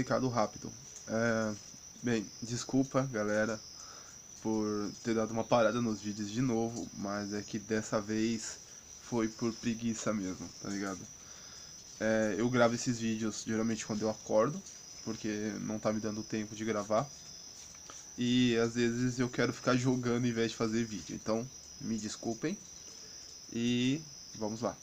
recado rápido. É, bem, desculpa, galera, por ter dado uma parada nos vídeos de novo, mas é que dessa vez foi por preguiça mesmo, tá ligado? É, eu gravo esses vídeos geralmente quando eu acordo, porque não tá me dando tempo de gravar. E às vezes eu quero ficar jogando em vez de fazer vídeo. Então, me desculpem. E vamos lá.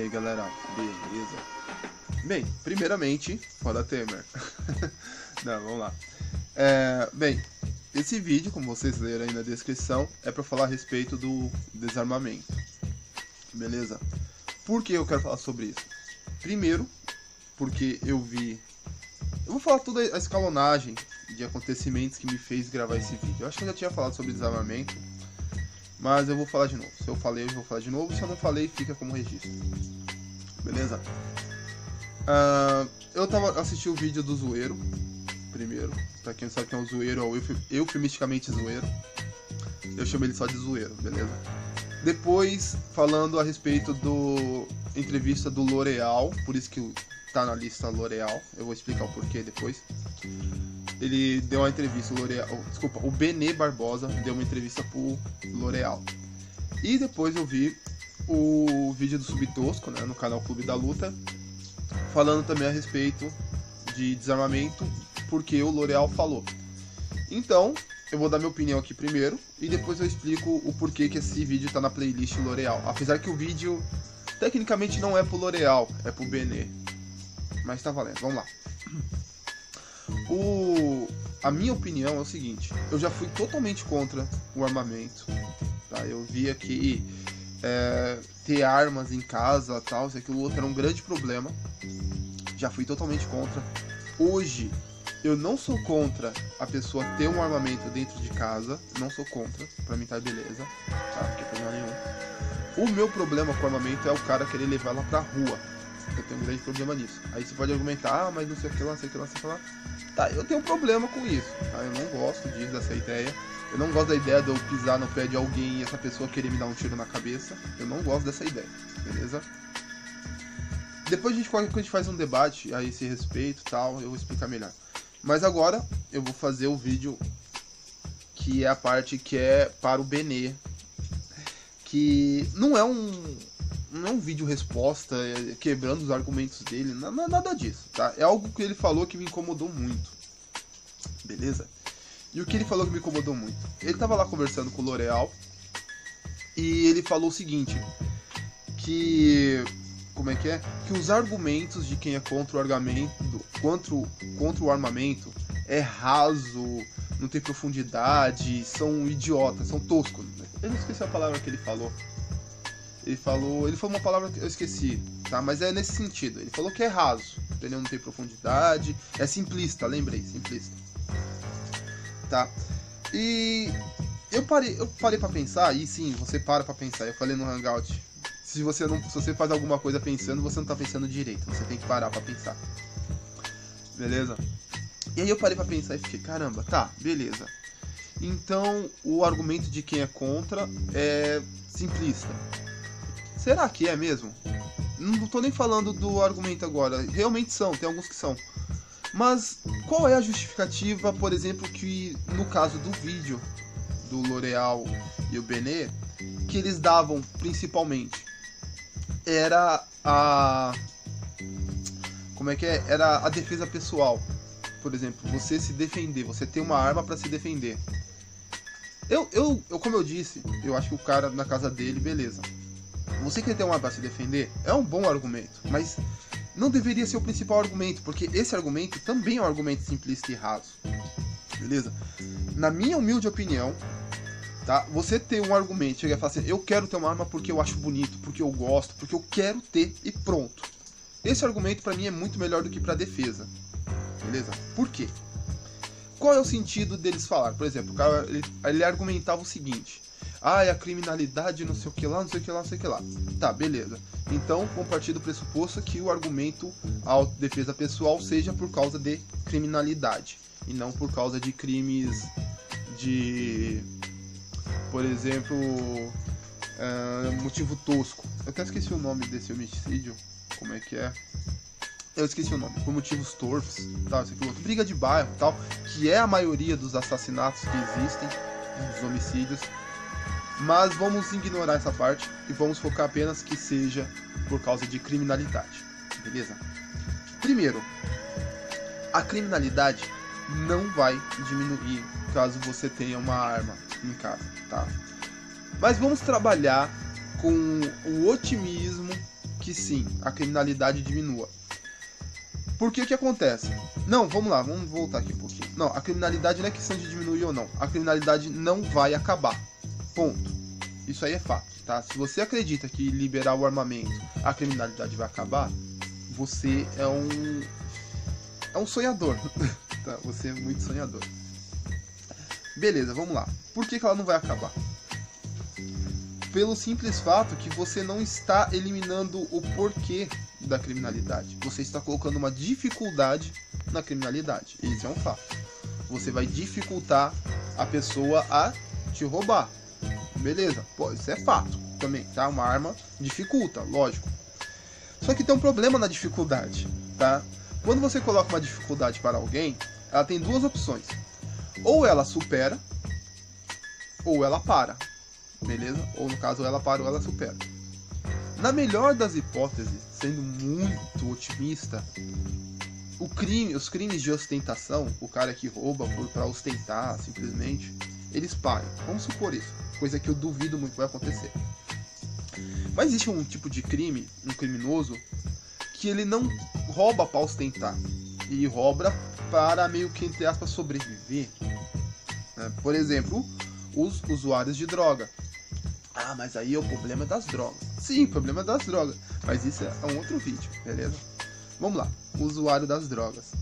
Aí galera, beleza? Bem, primeiramente, foda Temer. Não, vamos lá. É, bem, esse vídeo, como vocês leram aí na descrição, é para falar a respeito do desarmamento. Beleza? Por que eu quero falar sobre isso? Primeiro, porque eu vi. Eu vou falar toda a escalonagem de acontecimentos que me fez gravar esse vídeo. Eu acho que eu já tinha falado sobre desarmamento, mas eu vou falar de novo. Se eu falei, eu vou falar de novo. Se eu não falei, fica como registro. Beleza? Uh, eu tava assistindo o vídeo do Zoeiro, primeiro. Pra quem não sabe quem é o Zoeiro, é o eufemisticamente Zoeiro. Eu chamo ele só de Zoeiro, beleza? Depois, falando a respeito do entrevista do L'Oreal, por isso que tá na lista L'Oreal, eu vou explicar o porquê depois. Ele deu uma entrevista, o L'Oreal, desculpa, o Benê Barbosa deu uma entrevista pro L'Oreal. E depois eu vi o vídeo do Subtosco, né, no canal Clube da Luta, falando também a respeito de desarmamento, porque o L'Oreal falou. Então, eu vou dar minha opinião aqui primeiro e depois eu explico o porquê que esse vídeo tá na playlist L'Oreal. Apesar que o vídeo tecnicamente não é pro L'Oreal, é pro Benê. Mas tá valendo, vamos lá. O... A minha opinião é o seguinte, eu já fui totalmente contra o armamento. Tá? Eu via que é, ter armas em casa, tal, isso aquilo outro era um grande problema. Já fui totalmente contra. Hoje eu não sou contra a pessoa ter um armamento dentro de casa, não sou contra, pra mim tá beleza, tá? Não tem problema nenhum. O meu problema com o armamento é o cara querer levar ela pra rua. Eu tenho um grande problema nisso. Aí você pode argumentar, ah, mas não sei o que lá, não sei o que lá, sei o que lá. Tá, eu tenho um problema com isso, tá? Eu não gosto disso, dessa ideia. Eu não gosto da ideia de eu pisar no pé de alguém e essa pessoa querer me dar um tiro na cabeça. Eu não gosto dessa ideia, beleza? Depois a gente, a gente faz um debate a esse respeito tal, eu vou explicar melhor. Mas agora eu vou fazer o vídeo que é a parte que é para o Benê. Que não é um. Não é um vídeo resposta é, quebrando os argumentos dele, nada disso, tá? É algo que ele falou que me incomodou muito. Beleza? E o que ele falou que me incomodou muito? Ele tava lá conversando com o L'Oreal e ele falou o seguinte: que como é que é? Que os argumentos de quem é contra o armamento, contra, contra o armamento é raso, não tem profundidade, são idiotas, são toscos. Eu não esqueci a palavra que ele falou. Ele falou, ele falou uma palavra que eu esqueci, tá? Mas é nesse sentido. Ele falou que é raso, entendeu? Não tem profundidade, é simplista, lembrei, simplista. Tá? E eu parei, eu parei para pensar, e sim, você para para pensar. Eu falei no Hangout se você não, se você faz alguma coisa pensando, você não tá pensando direito. Você tem que parar para pensar. Beleza? E aí eu parei para pensar e fiquei, caramba, tá, beleza. Então, o argumento de quem é contra é simplista. Será que é mesmo? Não tô nem falando do argumento agora. Realmente são, tem alguns que são. Mas qual é a justificativa, por exemplo, que no caso do vídeo do L'Oreal e o Benê, que eles davam principalmente? era a. Como é que é? Era a defesa pessoal. Por exemplo, você se defender, você tem uma arma para se defender. Eu, eu, eu, como eu disse, eu acho que o cara na casa dele, beleza. Você quer ter uma pra se defender? É um bom argumento, mas não deveria ser o principal argumento, porque esse argumento também é um argumento simplista e raso. Beleza? Na minha humilde opinião, tá? Você ter um argumento, chegar e falar assim, eu quero ter uma arma porque eu acho bonito, porque eu gosto, porque eu quero ter e pronto. Esse argumento para mim é muito melhor do que para defesa. Beleza? Por quê? Qual é o sentido deles falar? Por exemplo, o cara ele, ele argumentava o seguinte: ah, é a criminalidade, não sei o que lá, não sei o que lá, não sei o que lá. Tá, beleza. Então, compartilho do pressuposto que o argumento à defesa pessoal seja por causa de criminalidade e não por causa de crimes de por exemplo, uh, motivo tosco. Eu até esqueci o nome desse homicídio. Como é que é? Eu esqueci o nome. Por motivos torpes, tal, isso aqui, outro. Briga de bairro, tal, que é a maioria dos assassinatos que existem, dos homicídios. Mas vamos ignorar essa parte e vamos focar apenas que seja por causa de criminalidade. Beleza? Primeiro, a criminalidade não vai diminuir caso você tenha uma arma em casa, tá? Mas vamos trabalhar com o otimismo que sim, a criminalidade diminua. Porque o que acontece? Não, vamos lá, vamos voltar aqui um pouquinho. Não, a criminalidade não é questão de diminuir ou não. A criminalidade não vai acabar. Ponto. Isso aí é fato, tá? Se você acredita que liberar o armamento a criminalidade vai acabar, você é um é um sonhador. tá? Você é muito sonhador. Beleza, vamos lá. Por que, que ela não vai acabar? Pelo simples fato que você não está eliminando o porquê da criminalidade. Você está colocando uma dificuldade na criminalidade. Esse é um fato. Você vai dificultar a pessoa a te roubar. Beleza, Pô, isso é fato também, tá? Uma arma dificulta, lógico. Só que tem um problema na dificuldade, tá? Quando você coloca uma dificuldade para alguém, ela tem duas opções. Ou ela supera, ou ela para. Beleza? Ou no caso, ela para ou ela supera. Na melhor das hipóteses, sendo muito otimista, o crime, os crimes de ostentação, o cara que rouba para ostentar simplesmente, eles param. Vamos supor isso, coisa que eu duvido muito vai acontecer. Mas existe um tipo de crime, um criminoso, que ele não rouba para ostentar, ele rouba para meio que entre aspas sobreviver. Né? Por exemplo, os usuários de droga. Ah, mas aí é o problema das drogas. Sim, problema das drogas. Mas isso é um outro vídeo, beleza? Vamos lá. O usuário das drogas.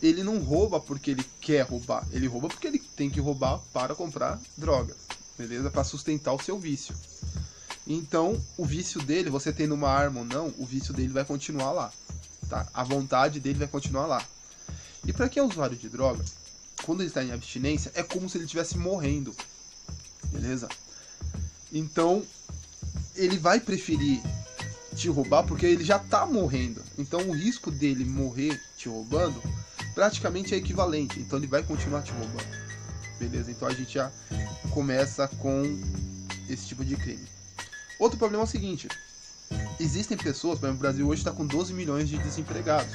Ele não rouba porque ele quer roubar. Ele rouba porque ele tem que roubar para comprar drogas. Beleza? Para sustentar o seu vício. Então, o vício dele, você tendo uma arma ou não, o vício dele vai continuar lá. Tá? A vontade dele vai continuar lá. E para quem é usuário de droga, quando ele está em abstinência, é como se ele estivesse morrendo. Beleza? Então, ele vai preferir te roubar porque ele já está morrendo. Então, o risco dele morrer te roubando praticamente é equivalente. Então, ele vai continuar te roubando. Beleza? Então, a gente já começa com esse tipo de crime. Outro problema é o seguinte: existem pessoas, por exemplo, o Brasil hoje está com 12 milhões de desempregados.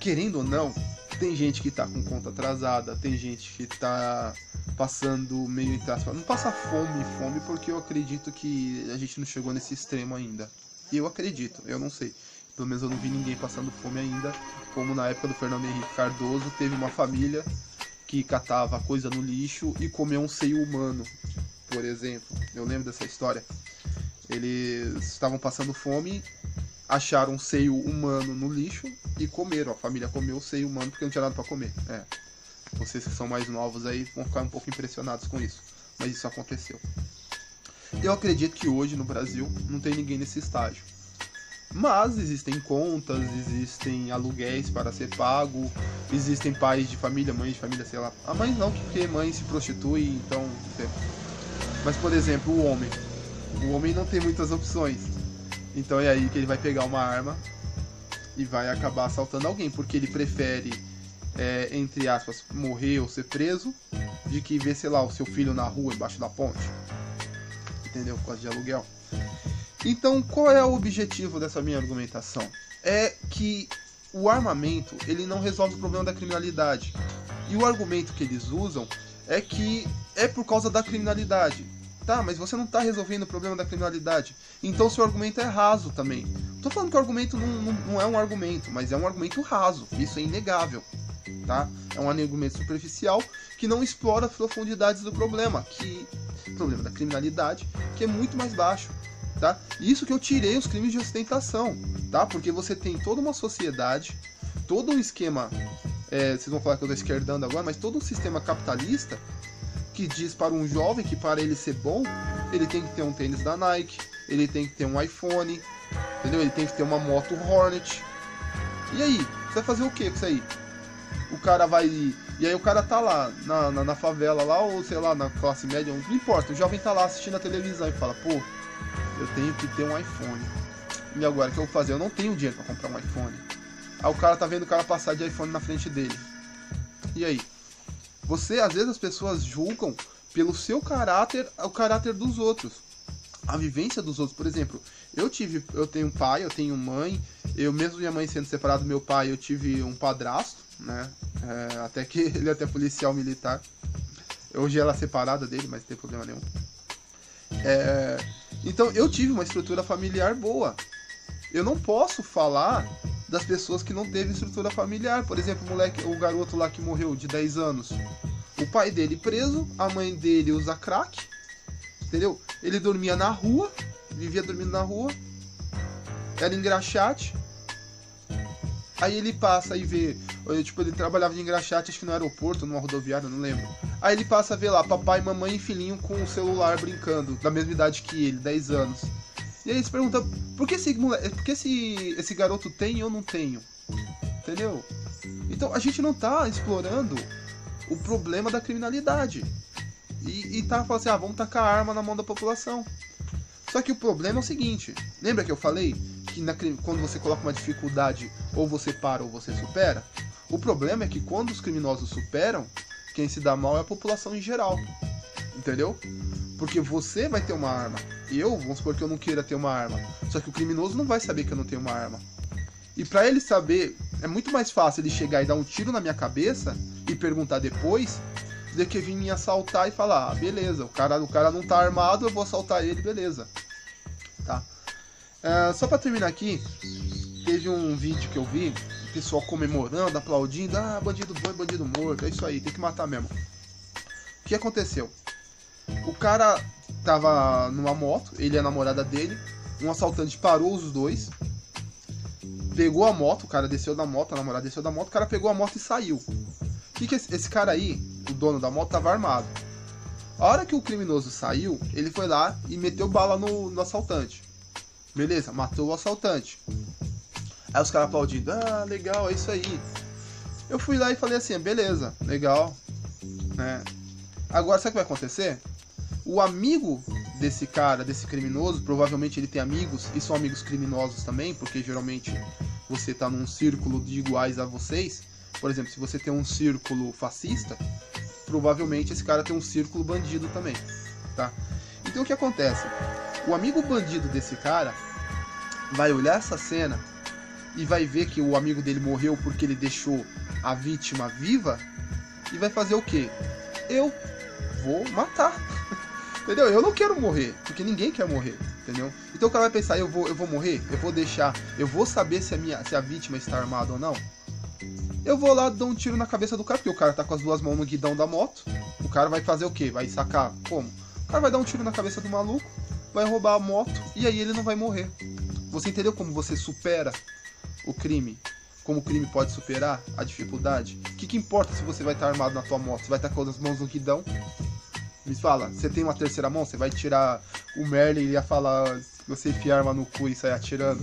Querendo ou não, tem gente que está com conta atrasada, tem gente que está passando meio entre aspas. Não passa fome, fome, porque eu acredito que a gente não chegou nesse extremo ainda. Eu acredito, eu não sei. Pelo menos eu não vi ninguém passando fome ainda. Como na época do Fernando Henrique Cardoso, teve uma família que catava coisa no lixo e comeu um seio humano, por exemplo. Eu lembro dessa história. Eles estavam passando fome, acharam um seio humano no lixo e comeram. A família comeu o seio humano porque não tinha nada para comer. É. Vocês que são mais novos aí vão ficar um pouco impressionados com isso. Mas isso aconteceu. Eu acredito que hoje no Brasil não tem ninguém nesse estágio. Mas existem contas, existem aluguéis para ser pago, existem pais de família, mães de família, sei lá. A mãe não, porque mãe se prostitui, então. Mas por exemplo, o homem. O homem não tem muitas opções. Então é aí que ele vai pegar uma arma e vai acabar assaltando alguém, porque ele prefere é, entre aspas, morrer ou ser preso, de que ver, sei lá, o seu filho na rua, embaixo da ponte. Entendeu? Por causa de aluguel. Então, qual é o objetivo dessa minha argumentação? É que o armamento, ele não resolve o problema da criminalidade. E o argumento que eles usam é que é por causa da criminalidade. Tá, mas você não está resolvendo o problema da criminalidade. Então seu argumento é raso também. Tô falando que o argumento não, não, não é um argumento, mas é um argumento raso. Isso é inegável tá? É um argumento superficial que não explora as profundidades do problema, que problema da criminalidade, que é muito mais baixo, tá? Isso que eu tirei os crimes de ostentação, tá? Porque você tem toda uma sociedade, todo um esquema, é, vocês vão falar que eu estou esquerdando agora, mas todo um sistema capitalista que diz para um jovem que para ele ser bom, ele tem que ter um tênis da Nike, ele tem que ter um iPhone, entendeu? Ele tem que ter uma moto Hornet. E aí, você vai fazer o que com isso aí? o cara vai E aí o cara tá lá, na, na, na, favela lá, ou sei lá, na classe média, não importa, o jovem tá lá assistindo a televisão e fala, pô, eu tenho que ter um iPhone. E agora, o que eu vou fazer? Eu não tenho dinheiro para comprar um iPhone. Aí o cara tá vendo o cara passar de iPhone na frente dele. E aí? Você, às vezes as pessoas julgam pelo seu caráter o caráter dos outros. A vivência dos outros, por exemplo, eu tive, eu tenho pai, eu tenho mãe, eu mesmo minha mãe sendo separado do meu pai, eu tive um padrasto, né? É, até que ele é até policial militar. Hoje ela é separada dele, mas não tem problema nenhum. É, então eu tive uma estrutura familiar boa. Eu não posso falar das pessoas que não teve estrutura familiar. Por exemplo, o moleque, o garoto lá que morreu de 10 anos. O pai dele preso, a mãe dele usa crack, entendeu? Ele dormia na rua, vivia dormindo na rua, era engraxate. Aí ele passa e vê, tipo, ele trabalhava de engraxate, acho que no aeroporto, numa rodoviária, não lembro. Aí ele passa a ver lá, papai, mamãe e filhinho com o celular brincando, da mesma idade que ele, 10 anos. E aí ele se pergunta, por que esse, moleque, por que esse, esse garoto tem e eu não tenho? Entendeu? Então a gente não tá explorando o problema da criminalidade. E, e tá falando assim, ah, vamos tacar arma na mão da população. Só que o problema é o seguinte, lembra que eu falei que na, quando você coloca uma dificuldade, ou você para ou você supera? O problema é que quando os criminosos superam, quem se dá mal é a população em geral. Entendeu? Porque você vai ter uma arma. Eu, vamos supor que eu não queira ter uma arma. Só que o criminoso não vai saber que eu não tenho uma arma. E para ele saber, é muito mais fácil ele chegar e dar um tiro na minha cabeça e perguntar depois do que vir me assaltar e falar, ah, beleza, o cara, o cara não tá armado, eu vou assaltar ele, beleza. Uh, só para terminar aqui, teve um vídeo que eu vi, o pessoal comemorando, aplaudindo, ah, bandido bom e bandido morto, é isso aí, tem que matar mesmo. O que aconteceu? O cara tava numa moto, ele e a namorada dele, um assaltante parou os dois, pegou a moto, o cara desceu da moto, a namorada desceu da moto, o cara pegou a moto e saiu. O que, que esse, esse cara aí, o dono da moto, tava armado. A hora que o criminoso saiu, ele foi lá e meteu bala no, no assaltante. Beleza, matou o assaltante. Aí os caras aplaudindo, ah, legal, é isso aí. Eu fui lá e falei assim, beleza, legal. Né? Agora, sabe o que vai acontecer? O amigo desse cara, desse criminoso, provavelmente ele tem amigos, e são amigos criminosos também, porque geralmente você tá num círculo de iguais a vocês. Por exemplo, se você tem um círculo fascista, provavelmente esse cara tem um círculo bandido também, tá? Então o que acontece? O amigo bandido desse cara vai olhar essa cena e vai ver que o amigo dele morreu porque ele deixou a vítima viva e vai fazer o quê? Eu vou matar. Entendeu? Eu não quero morrer, porque ninguém quer morrer, entendeu? Então o cara vai pensar, eu vou, eu vou morrer, eu vou deixar, eu vou saber se a minha, se a vítima está armada ou não. Eu vou lá dar um tiro na cabeça do cara, porque o cara tá com as duas mãos no guidão da moto. O cara vai fazer o quê? Vai sacar como? O cara vai dar um tiro na cabeça do maluco, vai roubar a moto e aí ele não vai morrer. Você entendeu como você supera o crime? Como o crime pode superar a dificuldade? O que, que importa se você vai estar armado na tua moto? Você vai estar com as mãos no guidão me fala, você tem uma terceira mão? Você vai tirar o Merlin e ia falar você enfia arma no cu e sair atirando?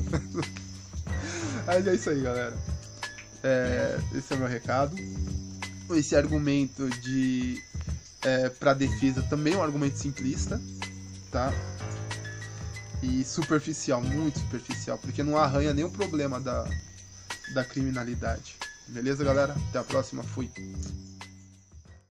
Mas é isso aí, galera. É, esse é o meu recado. Esse argumento de é, para defesa também é um argumento simplista, tá? E superficial, muito superficial, porque não arranha nenhum problema da, da criminalidade. Beleza, galera? Até a próxima. Fui.